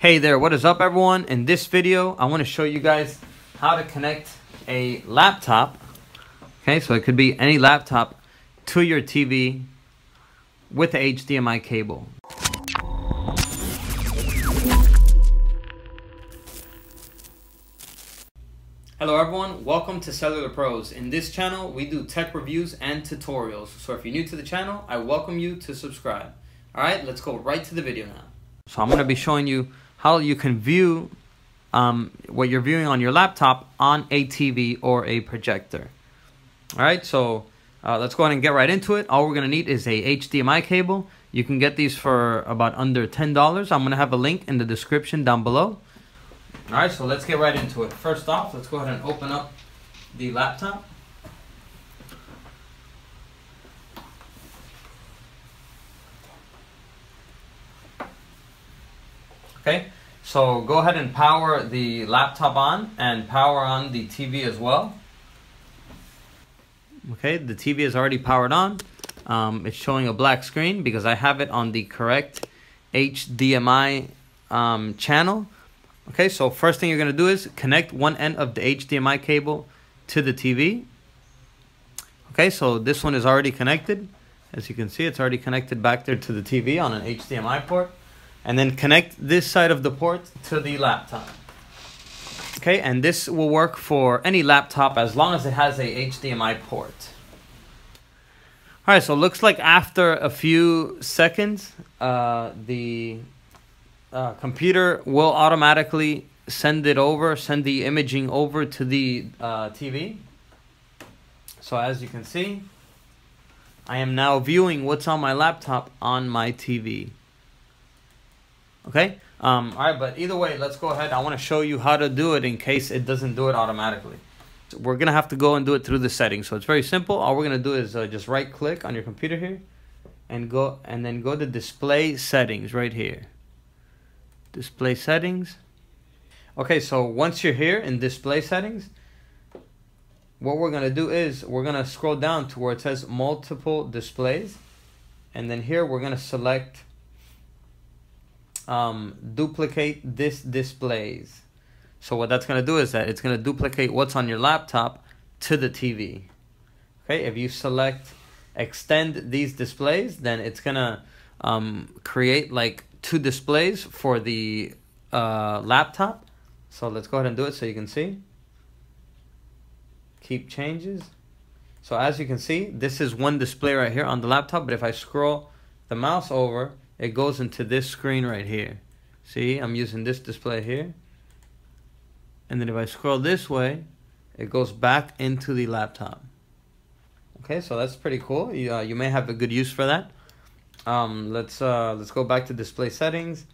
Hey there, what is up everyone? In this video, I want to show you guys how to connect a laptop, okay, so it could be any laptop, to your TV with the HDMI cable. Hello everyone, welcome to Cellular Pros. In this channel, we do tech reviews and tutorials. So if you're new to the channel, I welcome you to subscribe. Alright, let's go right to the video now. So I'm going to be showing you how you can view um, what you're viewing on your laptop on a TV or a projector. All right, so uh, let's go ahead and get right into it. All we're going to need is a HDMI cable. You can get these for about under $10. I'm going to have a link in the description down below. All right, so let's get right into it. First off, let's go ahead and open up the laptop. Okay, so go ahead and power the laptop on and power on the TV as well. Okay, the TV is already powered on. Um, it's showing a black screen because I have it on the correct HDMI um, channel. Okay, so first thing you're going to do is connect one end of the HDMI cable to the TV. Okay, so this one is already connected. As you can see, it's already connected back there to the TV on an HDMI port and then connect this side of the port to the laptop. Okay, and this will work for any laptop as long as it has a HDMI port. All right, so it looks like after a few seconds, uh, the uh, computer will automatically send it over, send the imaging over to the uh, TV. So as you can see, I am now viewing what's on my laptop on my TV. Okay? Um, all right, but either way, let's go ahead. I want to show you how to do it in case it doesn't do it automatically. So we're going to have to go and do it through the settings. So it's very simple. All we're going to do is uh, just right click on your computer here and go and then go to display settings right here. Display settings. Okay, so once you're here in display settings, what we're going to do is we're going to scroll down to where it says multiple displays. And then here we're going to select um, duplicate this displays. So what that's going to do is that it's going to duplicate what's on your laptop to the TV. Okay, if you select extend these displays, then it's going to um, create like two displays for the uh, laptop. So let's go ahead and do it so you can see. Keep changes. So as you can see, this is one display right here on the laptop, but if I scroll the mouse over, it goes into this screen right here. See, I'm using this display here. And then if I scroll this way, it goes back into the laptop. Okay, so that's pretty cool. You, uh, you may have a good use for that. Um, let's uh, let's go back to display settings.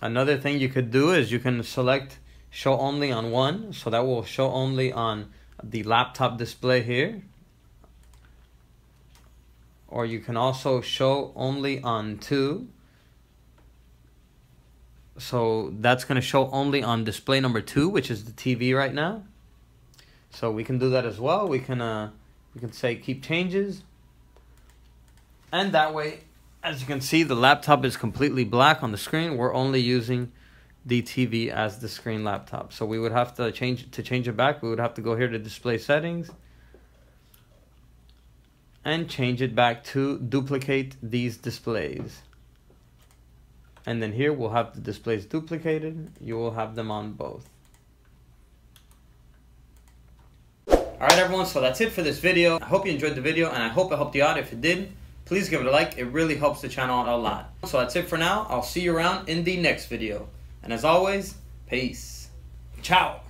Another thing you could do is you can select show only on one, so that will show only on the laptop display here or you can also show only on two. So that's going to show only on display number two which is the TV right now. So we can do that as well. We can uh we can say keep changes. And that way as you can see the laptop is completely black on the screen. We're only using the TV as the screen laptop. So we would have to change to change it back. We would have to go here to display settings and change it back to duplicate these displays. And then here we'll have the displays duplicated. You will have them on both. Alright everyone, so that's it for this video. I hope you enjoyed the video and I hope it helped you out. If it did, please give it a like. It really helps the channel out a lot. So that's it for now. I'll see you around in the next video. And as always, peace. Ciao.